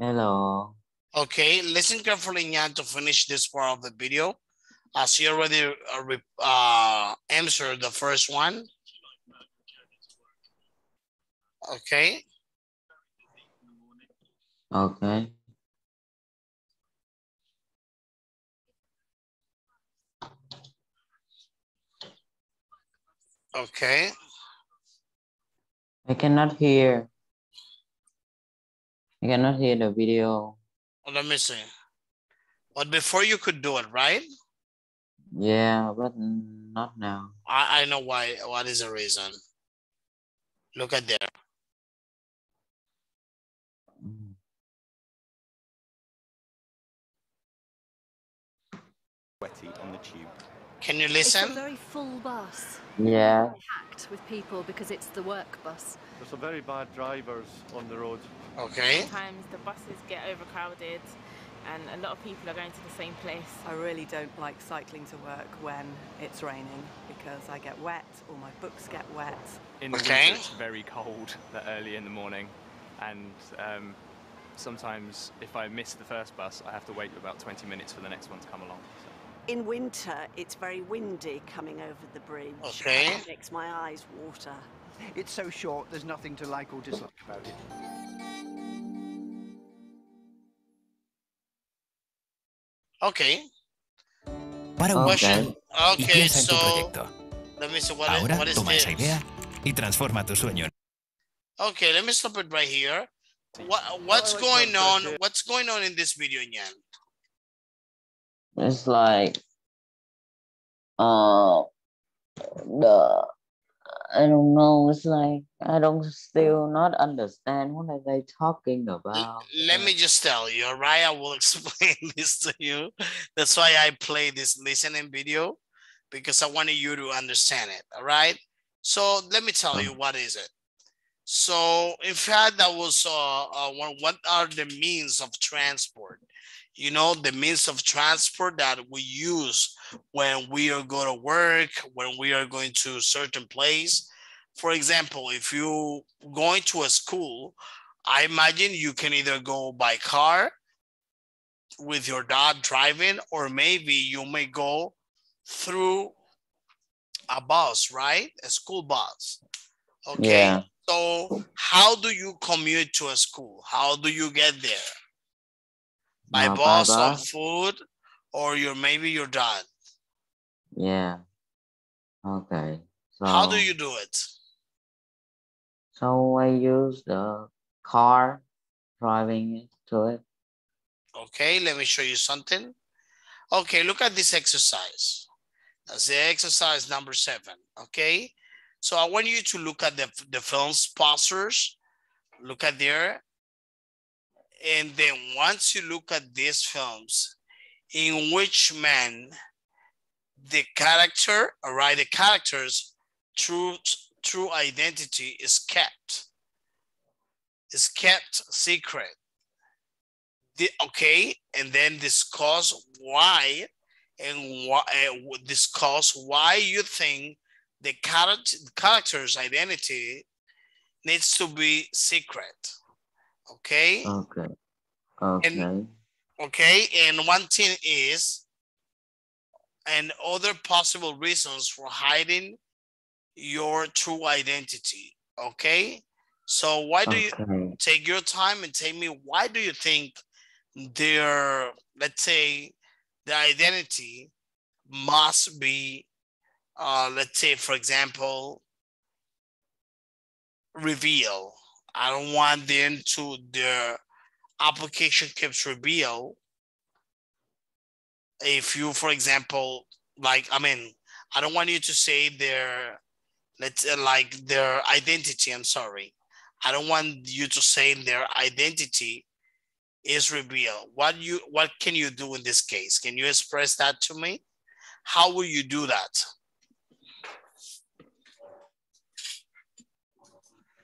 Hello. Okay, listen carefully, Nyan, to finish this part of the video. As you already uh, uh, answered the first one. Okay, Okay. okay. I cannot hear. I cannot hear the video. Let me see. But before you could do it, right? Yeah, but not now. I, I know why. What is the reason? Look at there. Sweaty on the tube. Can you listen? It's a listen? very full bus, Yeah. packed with people because it's the work bus. There's some very bad drivers on the road. Okay. Sometimes the buses get overcrowded and a lot of people are going to the same place. I really don't like cycling to work when it's raining because I get wet or my books get wet. In the Okay. winter, it's very cold that early in the morning, and um, sometimes if I miss the first bus, I have to wait about 20 minutes for the next one to come along. So. In winter, it's very windy coming over the bridge. Okay. It makes my eyes water. It's so short, there's nothing to like or dislike about it. Okay. Para un Question. y Okay, piensa en tu so proyecto. let me see what is, Ahora what is toma esa this? idea y transforma tu sueño. Okay, let me stop it right here. What what's going on? What's going on in this video, Nyan? It's like uh the I don't know, it's like I don't still not understand what are they talking about. Let me just tell you, all right? I will explain this to you. That's why I play this listening video because I wanted you to understand it, all right? So let me tell you what is it. So in fact, that was uh, uh one, what are the means of transport? You know, the means of transport that we use when we are going to work, when we are going to a certain place. For example, if you going to a school, I imagine you can either go by car with your dad driving, or maybe you may go through a bus, right? A school bus. Okay. Yeah. So how do you commute to a school? How do you get there? By bus, on bus. foot, or your maybe your dad? Yeah. Okay. So How do you do it? so I use the car driving it to it. Okay, let me show you something. Okay, look at this exercise. That's the exercise number seven, okay? So I want you to look at the, the film sponsors. Look at there. And then once you look at these films, in which man the character, all right, the character's true, true identity is kept, is kept secret the, okay, and then discuss why and why uh, discuss why you think the character character's identity needs to be secret. Okay, Okay. Okay. okay, and one thing is, and other possible reasons for hiding your true identity. Okay, so why do you take your time and tell me why do you think their let's say the identity must be uh let's say for example reveal i don't want them to their application keeps reveal if you for example like i mean i don't want you to say their let's uh, like their identity i'm sorry i don't want you to say their identity is revealed. What you what can you do in this case? Can you express that to me? How will you do that?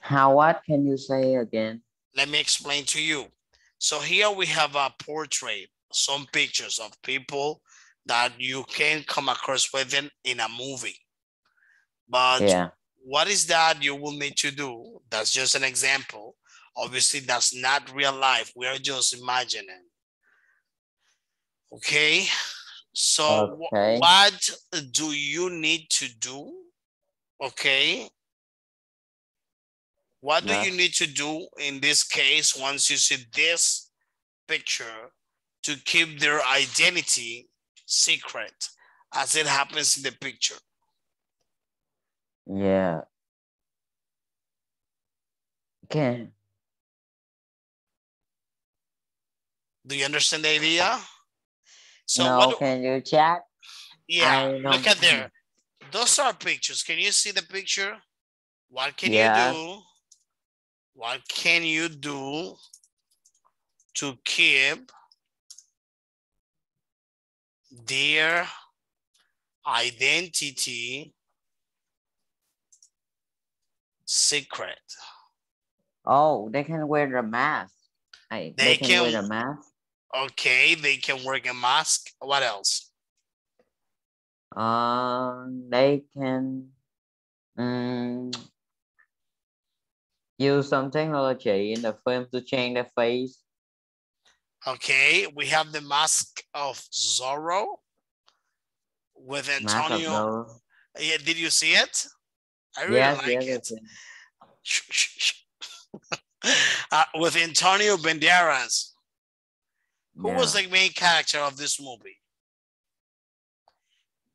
How what can you say again? Let me explain to you. So here we have a portrait, some pictures of people that you can come across with in, in a movie. But Yeah. what is that you will need to do? That's just an example Obviously, that's not real life. We are just imagining. Okay. So Okay. what do you need to do? Okay. What do Yeah. you need to do in this case once you see this picture to keep their identity secret as it happens in the picture? Yeah. Okay. Do you understand the idea? So no, what do- can you chat? yeah, look at there. Those are pictures. Can you see the picture? What can Yes. you do? What can you do to keep their identity secret? Oh, they can wear a mask. They they, can, wear a mask. Okay, they can wear a mask. What else? Um, they can um, use some technology in the film to change the face. Okay, we have the mask of Zorro with Antonio. Zorro. Yeah, did you see it? I really Yes, like yes, it. yes, uh, with Antonio Banderas. Who was the main character of this movie?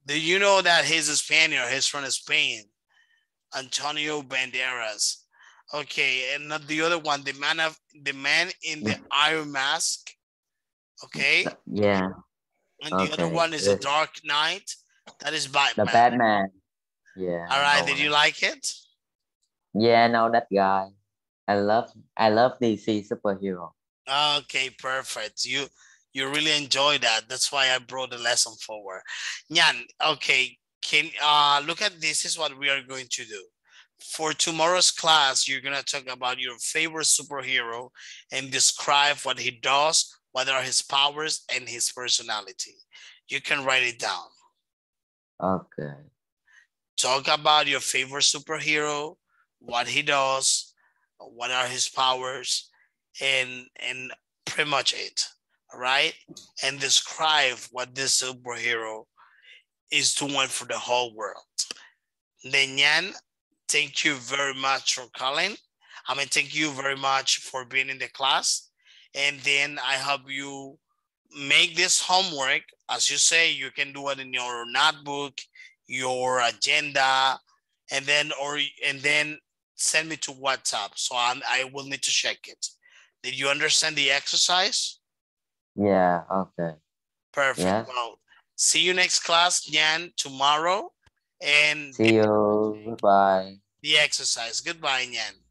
Do you know that he's a Spaniard? He's from Spain. Antonio Banderas. Okay, and not the other one, the man of the man in the iron mask. Okay, Yeah, and the other one is the. Dark Knight. That is Batman. the Batman. Yeah. All right. Did you like it? Yeah, know that guy. I love I love DC superhero. Okay, perfect. You you really enjoy that. That's why I brought the lesson forward. Nyan, okay, can uh look at this is what we are going to do. For tomorrow's class, you're gonna talk about your favorite superhero and describe what he does, what are his powers and his personality. You can write it down. Okay. Talk about your favorite superhero, what he does, what are his powers, and and pretty much it. All right, and describe what this superhero is doing for the whole world. Then thank you very much for calling. I mean, thank you very much for being in the class. And then I hope you make this homework. As you say, you can do it in your notebook, your agenda, and then or and then send me to WhatsApp. So i I will need to check it. Did you understand the exercise? Yeah, okay. Perfect. Yeah. Well, see you next class, Jan, tomorrow. And See you. Goodbye. the exercise. Goodbye, Nyan.